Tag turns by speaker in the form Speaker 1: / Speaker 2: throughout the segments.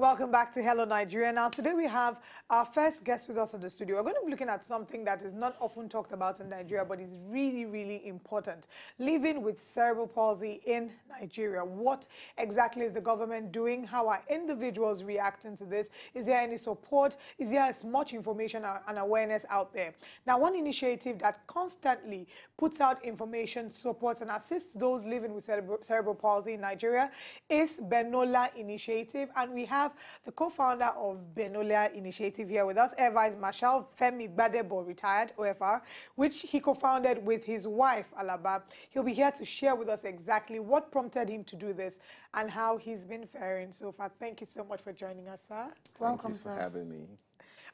Speaker 1: Welcome back to Hello Nigeria. Now, today we have our first guest with us in the studio. We're going to be looking at something that is not often talked about in Nigeria, but is really, really important. Living with cerebral palsy in Nigeria. What exactly is the government doing? How are individuals reacting to this? Is there any support? Is there as much information and awareness out there? Now, one initiative that constantly puts out information, supports, and assists those living with cerebral, palsy in Nigeria is Benola Initiative. And we have have the co-founder of Benola Initiative here with us, Air Vice Marshal Femi Gbadebo, retired OFR, which he co-founded with his wife, Alaba. He'll be here to share with us exactly what prompted him to do this and how he's been faring so far. Thank you so much for joining us, sir.
Speaker 2: Welcome, Thank you for sir. having me.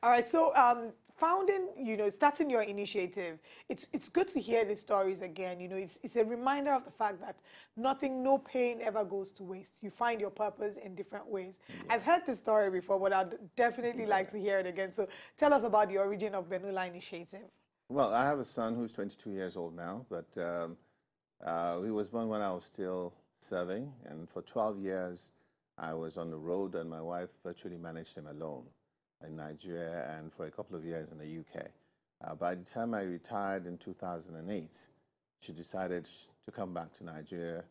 Speaker 1: All right, so um, founding, you know, starting your initiative, it's, it's good to hear these stories again. You know, it's, it's a reminder of the fact that nothing, no pain ever goes to waste. You find your purpose in different ways. Yes. I've heard this story before, but I'd definitely yeah. like to hear it again. So tell us about the origin of Benola Initiative.
Speaker 2: Well, I have a son who's 22 years old now, but um, uh, he was born when I was still serving, and for 12 years I was on the road, and my wife virtually managed him alone in Nigeria and for a couple of years in the UK. Uh, by the time I retired in 2008, she decided to come back to Nigeria,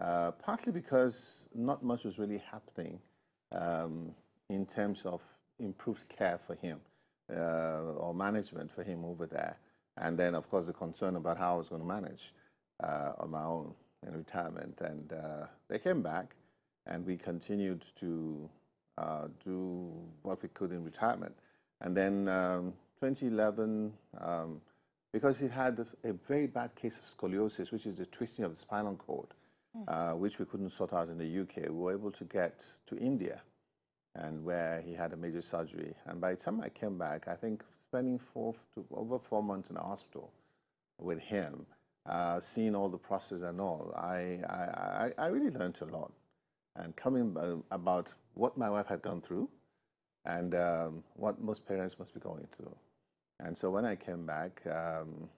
Speaker 2: uh, partly because not much was really happening um, in terms of improved care for him uh, or management for him over there. And then, of course, the concern about how I was going to manage uh, on my own in retirement. And uh, they came back, and we continued to uh, do what we could in retirement. And then um, 2011, um, because he had a, very bad case of scoliosis, which is the twisting of the spinal cord, mm. uh, which we couldn't sort out in the UK, we were able to get to India and where he had a major surgery. And by the time I came back, I think spending four to over four months in the hospital with him, uh, seeing all the process and all, I, I, I really learned a lot. And coming about what my wife had gone through and um, what most parents must be going through. And so when I came back, um,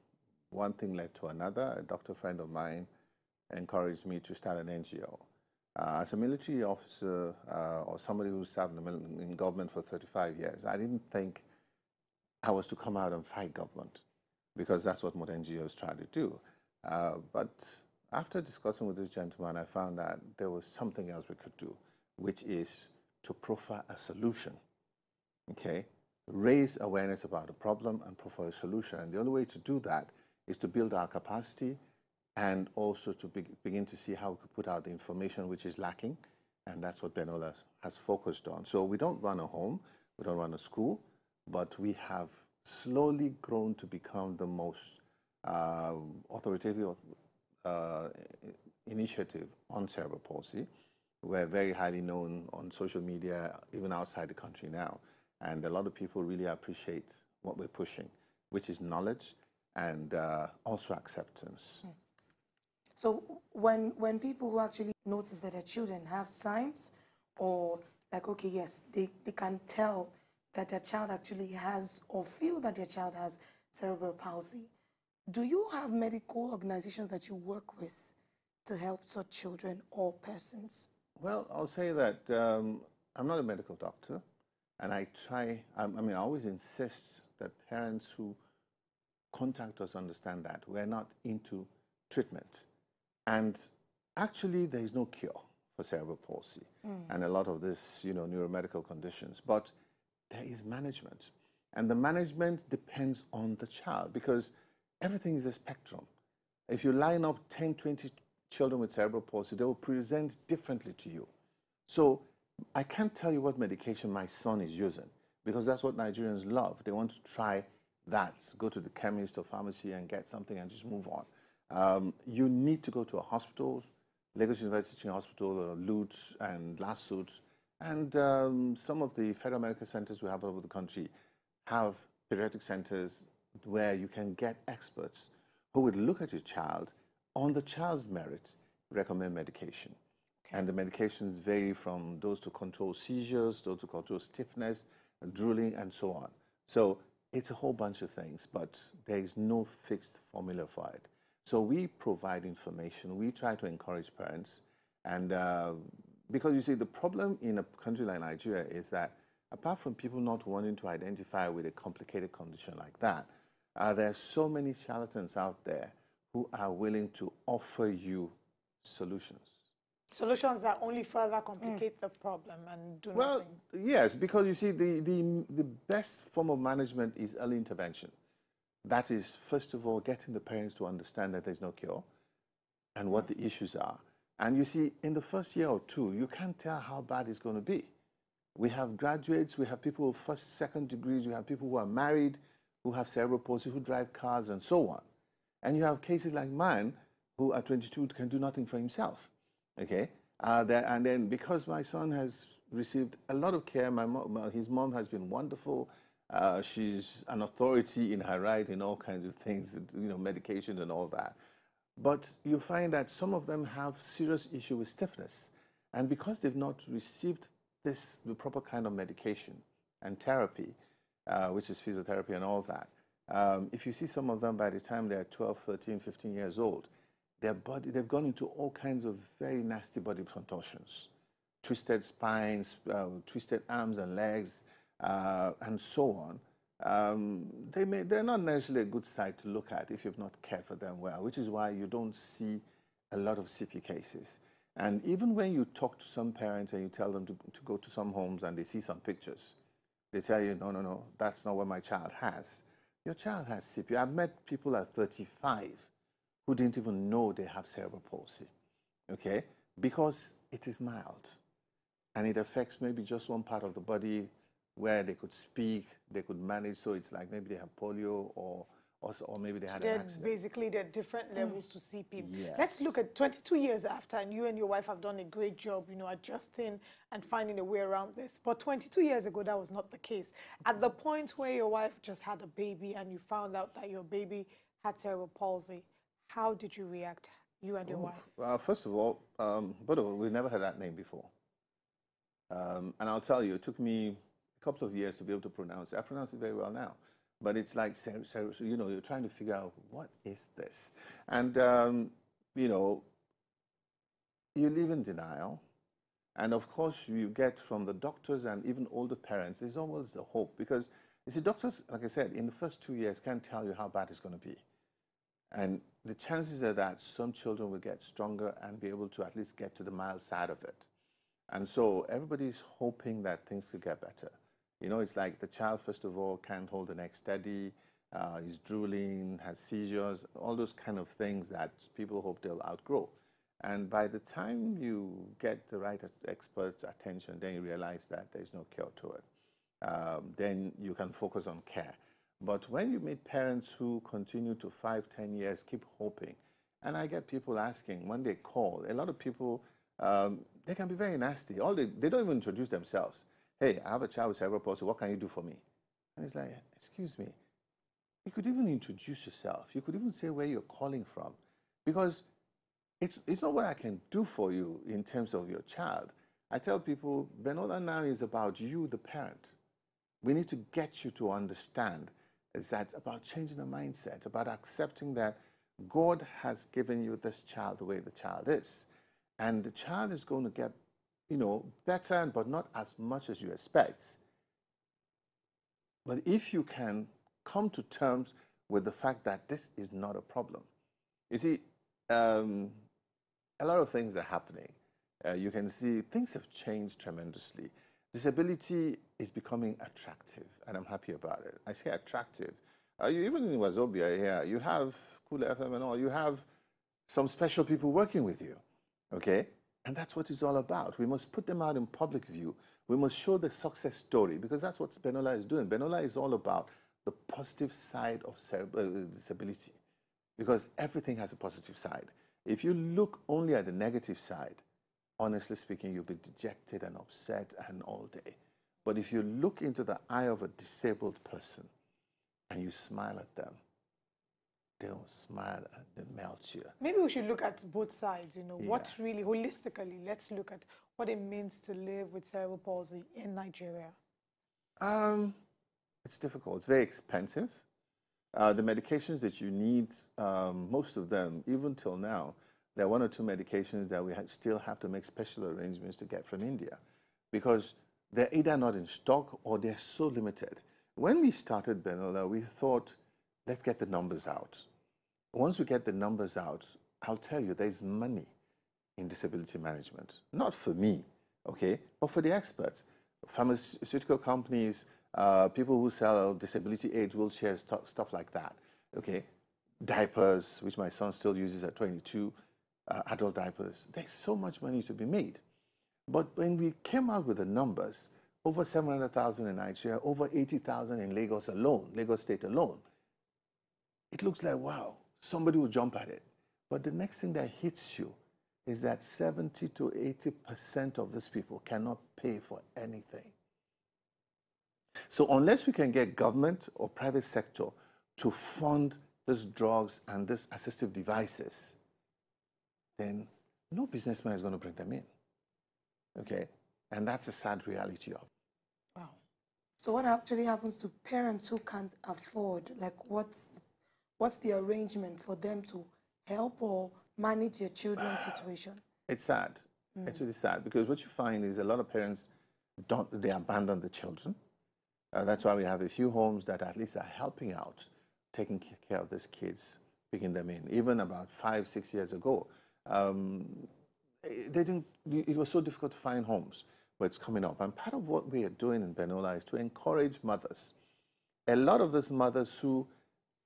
Speaker 2: one thing led to another. A doctor friend of mine encouraged me to start an NGO. Uh, as a military officer uh, or somebody who served in, in government for 35 years, I didn't think I was to come out and fight government because that's what most NGOs try to do. Uh, but after discussing with this gentleman, I found that there was something else we could do which is to profile a solution, okay? Raise awareness about the problem and profile a solution. And the only way to do that is to build our capacity and also to be, begin to see how we could put out the information which is lacking. And that's what Benola has focused on. So we don't run a home, we don't run a school, but we have slowly grown to become the most uh, authoritative uh, initiative on cerebral palsy. We're very highly known on social media, even outside the country now. And a lot of people really appreciate what we're pushing, which is knowledge and uh, also acceptance. Hmm.
Speaker 3: So when, when people who actually notice that their children have signs or like, okay, yes, they, they can tell that their child actually has or feel that their child has cerebral palsy, do you have medical organizations that you work with to help such children or persons?
Speaker 2: Well, I'll say that um, I'm not a medical doctor, and I try, I mean, I always insist that parents who contact us understand that we're not into treatment. And actually, there is no cure for cerebral palsy mm. and a lot of this, you know, neuromedical conditions, but there is management. And the management depends on the child because everything is a spectrum. If you line up 10, 20 children with cerebral palsy, they will present differently to you. So I can't tell you what medication my son is using because that's what Nigerians love. They want to try that, go to the chemist or pharmacy and get something and just move on. Um, you need to go to a hospital, Lagos University Teaching Hospital, or LUTH and LASUTH, and um, some of the federal medical centers we have all over the country have pediatric centers where you can get experts who would look at your child on the child's merits, recommend medication. Okay. And the medications vary from those to control seizures, those to control stiffness, drooling, and so on. So it's a whole bunch of things, but there is no fixed formula for it. So we provide information. We try to encourage parents. And uh, because you see, the problem in a country like Nigeria is that apart from people not wanting to identify with a complicated condition like that, uh, there are so many charlatans out there who are willing to offer you solutions.
Speaker 1: Solutions that only further complicate mm. the problem and do
Speaker 2: well,
Speaker 1: nothing.
Speaker 2: Well, yes, because you see, the, the, the best form of management is early intervention. That is, first of all, getting the parents to understand that there's no cure and what the issues are. And you see, in the first year or two, you can't tell how bad it's going to be. We have graduates, we have people with first, second degrees, we have people who are married, who have cerebral palsy, who drive cars, and so on. And you have cases like mine, who at 22 can do nothing for himself. Okay? Uh, that, and then because my son has received a lot of care, my mom, his mom has been wonderful. Uh, she's an authority in her right in all kinds of things, you know, medication and all that. But you find that some of them have serious issue with stiffness. And because they've not received this, the proper kind of medication and therapy, uh, which is physiotherapy and all that, um, if you see some of them by the time they're 12, 13, 15 years old, their body, they've gone into all kinds of very nasty body contortions, twisted spines, uh, twisted arms and legs, uh, and so on. Um, they may, they're not necessarily a good sight to look at if you've not cared for them well, which is why you don't see a lot of CP cases. And even when you talk to some parents and you tell them to, to go to some homes and they see some pictures, they tell you, no, no, no, that's not what my child has. Your child has CP. I've met people at 35 who didn't even know they have cerebral palsy, okay? Because it is mild and it affects maybe just one part of the body where they could speak, they could manage. So it's like maybe they have polio or also, or maybe they had
Speaker 1: so
Speaker 2: an accident.
Speaker 1: Basically, there are different mm. levels mm. to CP.
Speaker 2: Yes.
Speaker 1: Let's look at 22 years after, and you and your wife have done a great job, you know, adjusting and finding a way around this. But 22 years ago, that was not the case. At the point where your wife just had a baby and you found out that your baby had cerebral palsy, how did you react, you and your oh, wife?
Speaker 2: Well, first of all, um, but we never had that name before. Um, and I'll tell you, it took me a couple of years to be able to pronounce it. I pronounce it very well now. But it's like, you know, you're trying to figure out what is this? And, um, you know, you live in denial. And of course, you get from the doctors and even older parents, there's always a hope because you see, doctors, like I said, in the first two years can't tell you how bad it's going to be. And the chances are that some children will get stronger and be able to at least get to the mild side of it. And so everybody's hoping that things will get better. You know, it's like the child, first of all, can't hold the neck steady, uh, is drooling, has seizures, all those kind of things that people hope they'll outgrow. And by the time you get the right expert's attention, then you realize that there's no cure to it. Um, then you can focus on care. But when you meet parents who continue to five, ten years, keep hoping, and I get people asking when they call, a lot of people, um, they can be very nasty. All they, they don't even introduce themselves hey, I have a child with cerebral palsy, what can you do for me? And he's like, excuse me. You could even introduce yourself. You could even say where you're calling from. Because it's, it's not what I can do for you in terms of your child. I tell people, Benola now is about you, the parent. We need to get you to understand is that about changing the mindset, about accepting that God has given you this child the way the child is. And the child is going to get you know, better, but not as much as you expect. But if you can come to terms with the fact that this is not a problem, you see, um, a lot of things are happening. Uh, you can see things have changed tremendously. Disability is becoming attractive, and I'm happy about it. I say attractive. Uh, you, even in Wazobia here, you have Cool FM and all, you have some special people working with you, okay? And that's what it's all about. We must put them out in public view. We must show the success story because that's what Benola is doing. Benola is all about the positive side of uh, disability because everything has a positive side. If you look only at the negative side, honestly speaking, you'll be dejected and upset and all day. But if you look into the eye of a disabled person and you smile at them, they'll smile and they melt you.
Speaker 1: Maybe we should look at both sides, you know, yeah. what really, holistically, let's look at what it means to live with cerebral palsy in Nigeria.
Speaker 2: Um, it's difficult. It's very expensive. Uh, the medications that you need, um, most of them, even till now, there are one or two medications that we ha still have to make special arrangements to get from India because they're either not in stock or they're so limited. When we started Benola, we thought, let's get the numbers out. Once we get the numbers out, I'll tell you, there's money in disability management. Not for me, okay, but for the experts. Pharmaceutical companies, uh, people who sell disability aid wheelchairs, stuff like that, okay. Diapers, which my son still uses at 22, uh, adult diapers. There's so much money to be made. But when we came out with the numbers, over 700,000 in Nigeria, over 80,000 in Lagos alone, Lagos State alone, it looks like, wow, somebody will jump at it. But the next thing that hits you is that 70 to 80% of these people cannot pay for anything. So unless we can get government or private sector to fund these drugs and these assistive devices, then no businessman is going to bring them in. Okay? And that's a sad reality of
Speaker 3: Wow. So what actually happens to parents who can't afford? Like what's what's the arrangement for them to help or manage their children's situation?
Speaker 2: It's sad. Mm. It's really sad because what you find is a lot of parents don't they abandon the children. Uh, that's why we have a few homes that at least are helping out, taking care of these kids, picking them in. Even about five, six years ago, um, they didn't, it was so difficult to find homes, but it's coming up. And part of what we are doing in Benola is to encourage mothers. A lot of these mothers who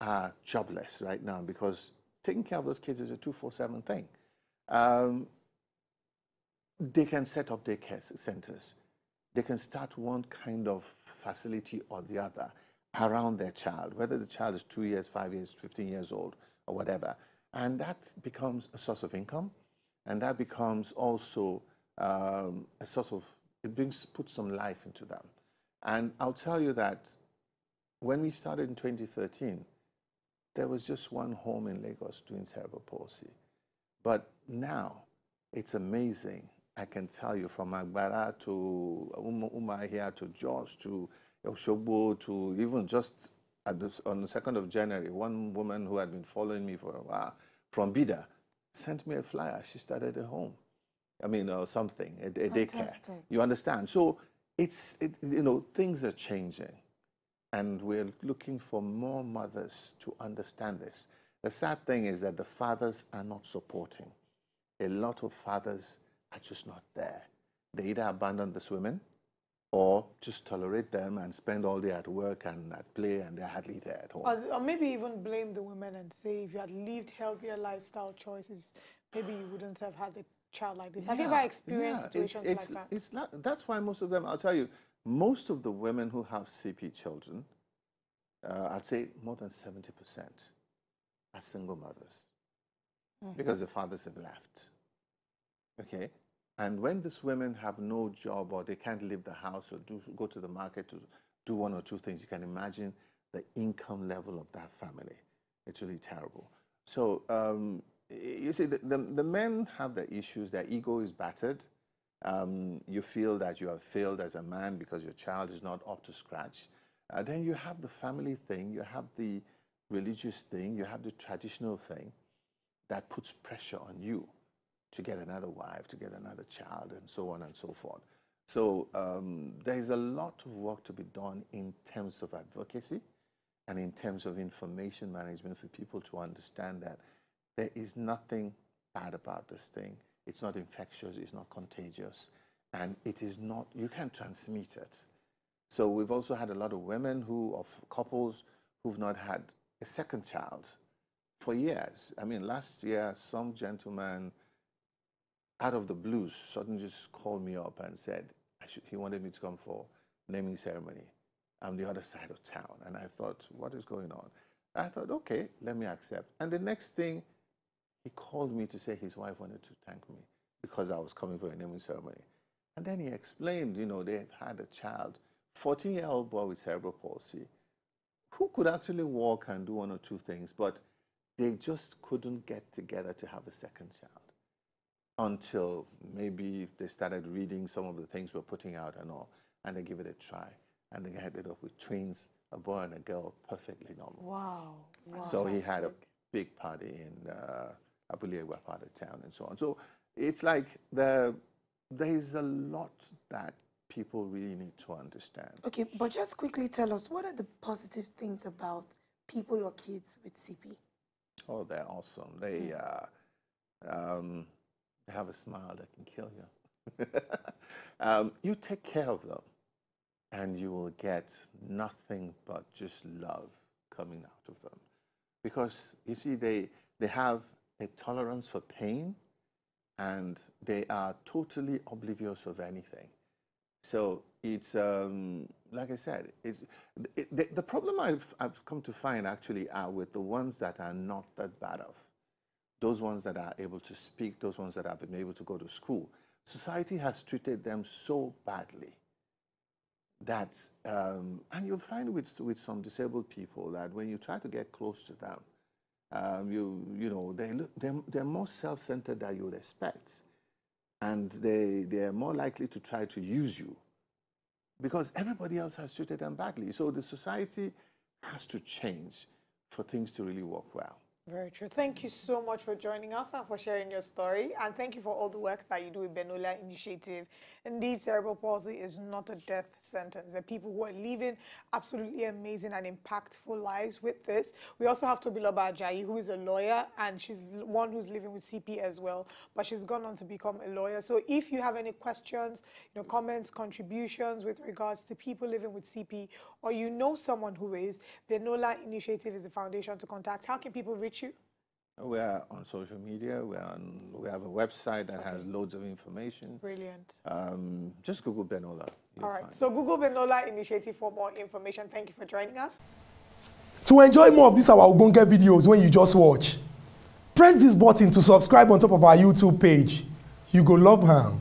Speaker 2: are jobless right now because taking care of those kids is a 247 thing. Um, they can set up daycare centers. They can start one kind of facility or the other around their child, whether the child is two years, five years, 15 years old, or whatever. And that becomes a source of income. And that becomes also um, a source of, it brings, puts some life into them. And I'll tell you that when we started in 2013, there was just one home in Lagos doing cerebral palsy. But now, it's amazing. I can tell you from Agbara to Umuahia to Jos to Oshogbo to even just the, on the 2nd of January, one woman who had been following me for a while from Bida sent me a flyer. She started a home. I mean, or something, a, a daycare. You understand? So it's, it, you know, things are changing. And we're looking for more mothers to understand this. The sad thing is that the fathers are not supporting. A lot of fathers are just not there. They either abandon the women or just tolerate them and spend all day at work and at play and they're hardly there at home.
Speaker 1: Or, or, maybe even blame the women and say if you had lived healthier lifestyle choices, maybe you wouldn't have had a child like this. Yeah, have you ever experienced yeah, situations
Speaker 2: it's, it's,
Speaker 1: like that?
Speaker 2: It's not, that's why most of them, I'll tell you, most of the women who have CP children, uh, I'd say more than 70% are single mothers mm -hmm. because the fathers have left. Okay? And when these women have no job or they can't leave the house or do, go to the market to do one or two things, you can imagine the income level of that family. It's really terrible. So um, you see, the, the, the, men have their issues. Their ego is battered. Um, you feel that you have failed as a man because your child is not up to scratch. Uh, then you have the family thing. You have the religious thing. You have the traditional thing that puts pressure on you to get another wife, to get another child, and so on and so forth. So um, there is a lot of work to be done in terms of advocacy and in terms of information management for people to understand that there is nothing bad about this thing. It's not infectious, it's not contagious, and it is not, you can't transmit it. So we've also had a lot of women who, of couples who've not had a second child for years. I mean, last year, some gentleman out of the blues, suddenly just called me up and said should, he wanted me to come for naming ceremony. I'm the other side of town. And I thought, what is going on? I thought, okay, let me accept. And the next thing, he called me to say his wife wanted to thank me because I was coming for a naming ceremony. And then he explained, you know, they have had a child, 14-year-old boy with cerebral palsy, who could actually walk and do one or two things, but they just couldn't get together to have a second child until maybe they started reading some of the things we're putting out and all, and they give it a try. And they ended up with twins, a boy and a girl, perfectly normal.
Speaker 1: Wow. wow.
Speaker 2: So he had a big party in uh, Abule Egba part of town and so on. So it's like the, there is a lot that people really need to understand.
Speaker 3: Okay, but just quickly tell us what are the positive things about people or kids with CP?
Speaker 2: Oh, they're awesome. They, uh, um, they have a smile that can kill you. um, you take care of them, and you will get nothing but just love coming out of them. Because you see, they, they have a tolerance for pain, and they are totally oblivious of anything. So it's um, like I said, it's it, the, the problem I've, I've come to find actually are with the ones that are not that bad off, those ones that are able to speak, those ones that have been able to go to school. Society has treated them so badly that, um, and you'll find with with some disabled people that when you try to get close to them, um, you you know they look, they're, they're more self-centered than you would expect and they, they are more likely to try to use you because everybody else has treated them badly. So the society has to change for things to really work well.
Speaker 1: Very true. Thank you so much for joining us and for sharing your story. And thank you for all the work that you do with Benola Initiative. Indeed, cerebral palsy is not a death sentence. There are people who are living absolutely amazing and impactful lives with this. We also have Tobiloba Ajayi, who is a lawyer, and she's one who's living with CP as well, but she's gone on to become a lawyer. So if you have any questions, you know, comments, contributions with regards to people living with CP, or you know someone who is, Benola Initiative is the foundation to contact. How can people reach you?
Speaker 2: We are on social media. We, on, we have a website that okay. has loads of information.
Speaker 1: Brilliant.
Speaker 2: Um, just Google Benola.
Speaker 1: All right. So Google Benola Initiative for more information. Thank you for joining us.
Speaker 4: To enjoy more of these our Ogbonge videos when you just watch, press this button to subscribe on top of our YouTube page. You go love her.